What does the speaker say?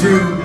two.